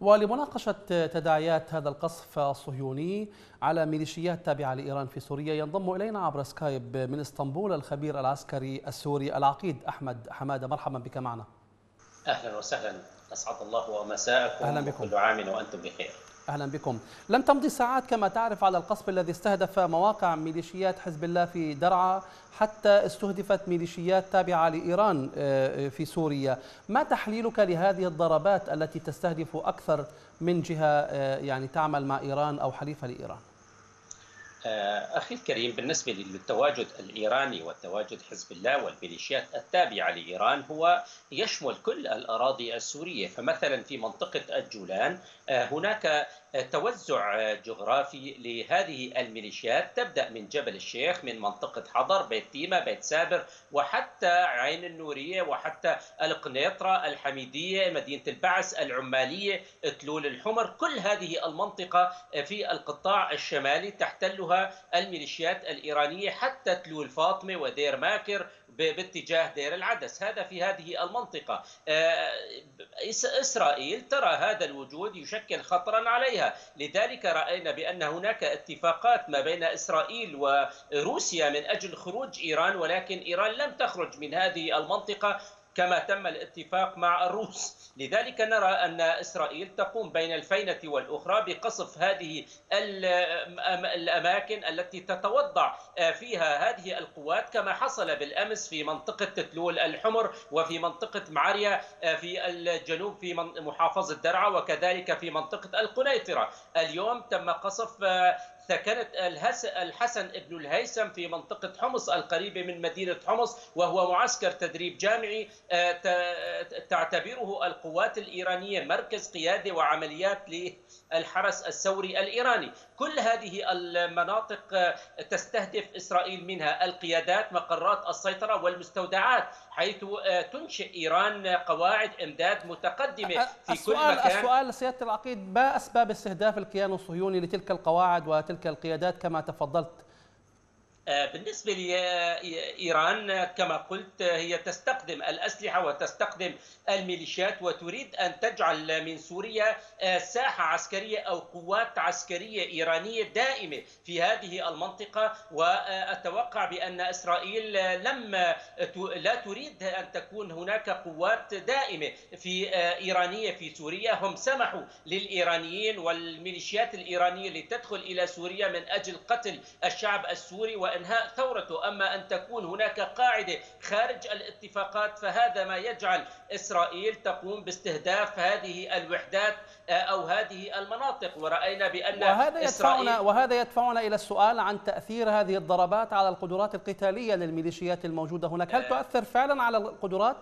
ولمناقشة تداعيات هذا القصف الصهيوني على ميليشيات تابعة لإيران في سوريا ينضم إلينا عبر سكايب من إسطنبول الخبير العسكري السوري العقيد أحمد حمادة. مرحبا بك معنا. أهلا وسهلا. أسعد الله مساءكم أهلا بكم. كل عام وأنتم بخير. أهلا بكم. لم تمضي ساعات كما تعرف على القصف الذي استهدف مواقع ميليشيات حزب الله في درعا حتى استهدفت ميليشيات تابعة لإيران في سوريا. ما تحليلك لهذه الضربات التي تستهدف أكثر من جهة يعني تعمل مع إيران أو حليفة لإيران؟ أخي الكريم بالنسبة للتواجد الإيراني والتواجد حزب الله والميليشيات التابعة لإيران هو يشمل كل الأراضي السورية. فمثلا في منطقة الجولان هناك توزع جغرافي لهذه الميليشيات. تبدأ من جبل الشيخ من منطقة حضر بيت تيمة بيت سابر وحتى عين النورية وحتى القنيطرة الحميدية مدينة البعث العمالية تلول الحمر. كل هذه المنطقة في القطاع الشمالي تحتلها الميليشيات الإيرانية حتى تلول فاطمة ودير ماكر باتجاه دير العدس. هذا في هذه المنطقة. إسرائيل ترى هذا الوجود يشكل خطرا عليها. لذلك رأينا بأن هناك اتفاقات ما بين إسرائيل وروسيا من أجل خروج إيران ولكن إيران لم تخرج من هذه المنطقة. كما تم الاتفاق مع الروس. لذلك نرى أن إسرائيل تقوم بين الفينة والأخرى بقصف هذه الأماكن التي تتوضع فيها هذه القوات كما حصل بالأمس في منطقة تتلول الحمر وفي منطقة معريا في الجنوب في محافظة درعا وكذلك في منطقة القنيطرة. اليوم تم قصف سكنت الحسن ابن الهيثم في منطقة حمص القريبة من مدينة حمص وهو معسكر تدريب جامعي تعتبره القوات الإيرانية مركز قيادة وعمليات للحرس الثوري الإيراني. كل هذه المناطق تستهدف إسرائيل منها القيادات مقرات السيطرة والمستودعات. حيث تنشئ إيران قواعد إمداد متقدمة في السؤال كل مكان. السؤال سيادة العقيد ما أسباب استهداف الكيان الصهيوني لتلك القواعد وتلك القيادات كما تفضلت بالنسبة لإيران كما قلت هي تستخدم الأسلحة وتستخدم الميليشيات وتريد أن تجعل من سوريا ساحة عسكرية أو قوات عسكرية إيرانية دائمة في هذه المنطقة. وأتوقع بأن إسرائيل لم لا تريد أن تكون هناك قوات دائمة في إيرانية في سوريا. هم سمحوا للإيرانيين والميليشيات الإيرانية لتدخل إلى سوريا من أجل قتل الشعب السوري. وإنهاء ثورته. أما أن تكون هناك قاعدة خارج الاتفاقات فهذا ما يجعل إسرائيل تقوم باستهداف هذه الوحدات أو هذه المناطق. ورأينا بأن وهذا إسرائيل يدفعنا وهذا يدفعنا إلى السؤال عن تأثير هذه الضربات على القدرات القتالية للميليشيات الموجودة هناك. هل تؤثر فعلا على القدرات؟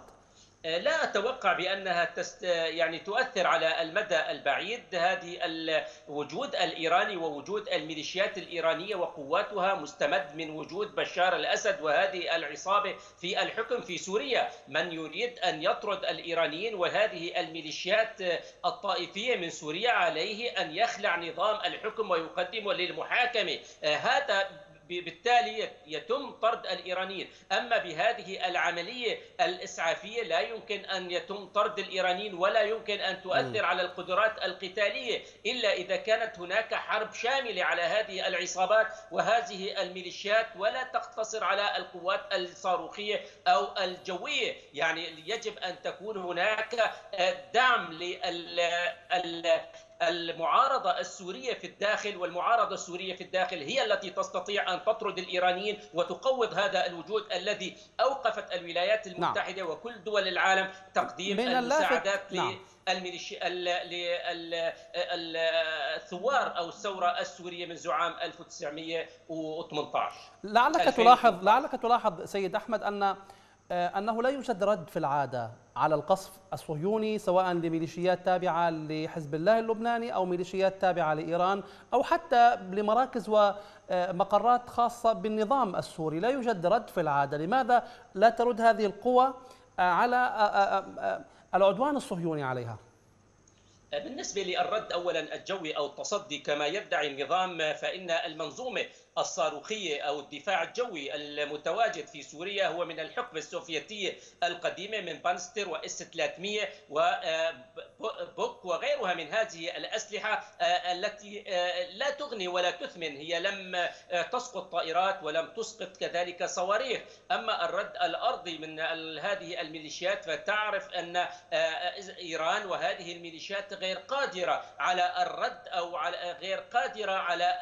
لا أتوقع بأنها تست يعني تؤثر على المدى البعيد. هذه الوجود الإيراني ووجود الميليشيات الإيرانية وقواتها مستمد من وجود بشار الأسد وهذه العصابة في الحكم في سوريا، من يريد أن يطرد الإيرانيين وهذه الميليشيات الطائفية من سوريا عليه أن يخلع نظام الحكم ويقدمه للمحاكمة، هذا بالتالي يتم طرد الإيرانيين، أما بهذه العملية الإسعافية لا يمكن أن يتم طرد الإيرانيين ولا يمكن أن تؤثر على القدرات القتالية إلا إذا كانت هناك حرب شاملة على هذه العصابات وهذه الميليشيات ولا تقتصر على القوات الصاروخية أو الجوية، يعني يجب أن تكون هناك دعم لل المعارضة السورية في الداخل والمعارضة السورية في الداخل هي التي تستطيع أن تطرد الإيرانيين وتقوض هذا الوجود الذي أوقفت الولايات المتحدة نعم. وكل دول العالم تقديم المساعدات نعم. الميليشي الثوار أو الثورة السورية منذ عام 1918 لعلك تلاحظ لعلك تلاحظ سيد أحمد أن أنه لا يوجد رد في العادة على القصف الصهيوني سواء لميليشيات تابعة لحزب الله اللبناني أو ميليشيات تابعة لإيران أو حتى لمراكز ومقرات خاصة بالنظام السوري، لا يوجد رد في العادة، لماذا لا ترد هذه القوى على العدوان الصهيوني عليها؟ بالنسبة للرد أولا الجوي أو التصدي كما يدعي النظام فإن المنظومة الصاروخية أو الدفاع الجوي المتواجد في سوريا هو من الحقبة السوفيتية القديمة من بانستر وإس 300 وبوك وغيرها من هذه الأسلحة التي لا تغني ولا تثمن. هي لم تسقط طائرات ولم تسقط كذلك صواريخ. أما الرد الأرضي من هذه الميليشيات فتعرف أن إيران وهذه الميليشيات غير قادرة على الرد أو على غير قادرة على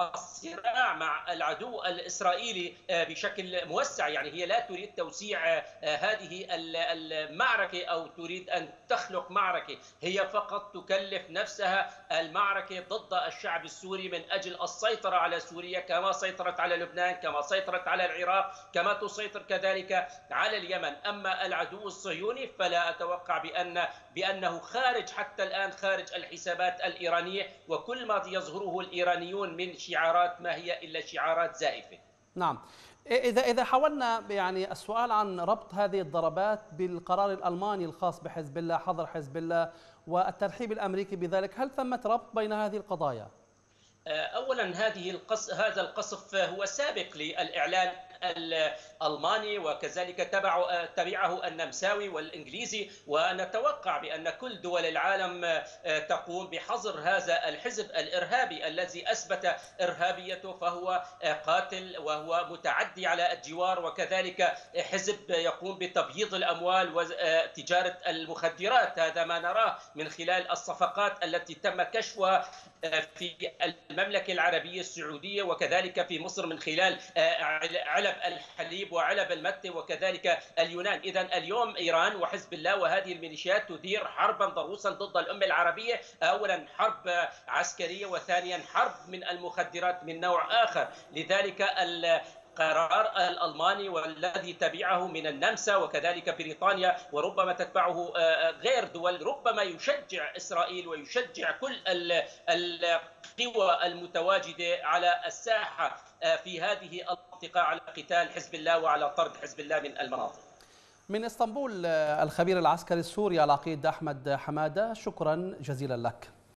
الصراع مع العدو الإسرائيلي آه، بشكل موسع. يعني هي لا تريد توسيع آه، هذه المعركة أو تريد أن تخلق معركة. هي فقط تكلف نفسها المعركة ضد الشعب السوري من أجل السيطرة على سوريا كما سيطرت على لبنان كما سيطرت على العراق كما تسيطر كذلك على اليمن. أما العدو الصهيوني فلا أتوقع بان بأنه خارج حتى الآن خارج الحسابات الإيرانية وكل ما يظهره الإيرانيون من شعارات ما هي إلا شعارات زائفة. نعم. إذا إذا حاولنا يعني السؤال عن ربط هذه الضربات بالقرار الألماني الخاص بحزب الله حظر حزب الله والترحيب الأمريكي بذلك هل ثمة ربط بين هذه القضايا؟ اولا هذه القص هذا القصف هو سابق للإعلان الألماني وكذلك تبع تبعه النمساوي والإنجليزي. ونتوقع بأن كل دول العالم تقوم بحظر هذا الحزب الإرهابي الذي أثبت إرهابيته فهو قاتل وهو متعدي على الجوار. وكذلك حزب يقوم بتبييض الأموال وتجاره المخدرات. هذا ما نراه من خلال الصفقات التي تم كشفها في المملكة العربية السعودية وكذلك في مصر من خلال علب علب الحليب وعلب المتة وكذلك اليونان. إذا اليوم إيران وحزب الله وهذه الميليشيات تدير حربا ضروسا ضد الأمة العربية. أولا حرب عسكرية وثانيا حرب من المخدرات من نوع آخر. لذلك القرار الألماني والذي تبعه من النمسا وكذلك بريطانيا وربما تتبعه غير دول ربما يشجع إسرائيل ويشجع كل القوى المتواجدة على الساحة في هذه المنطقة على قتال حزب الله وعلى طرد حزب الله من المناطق. من إسطنبول الخبير العسكري السوري العقيد أحمد حمادة شكرا جزيلا لك.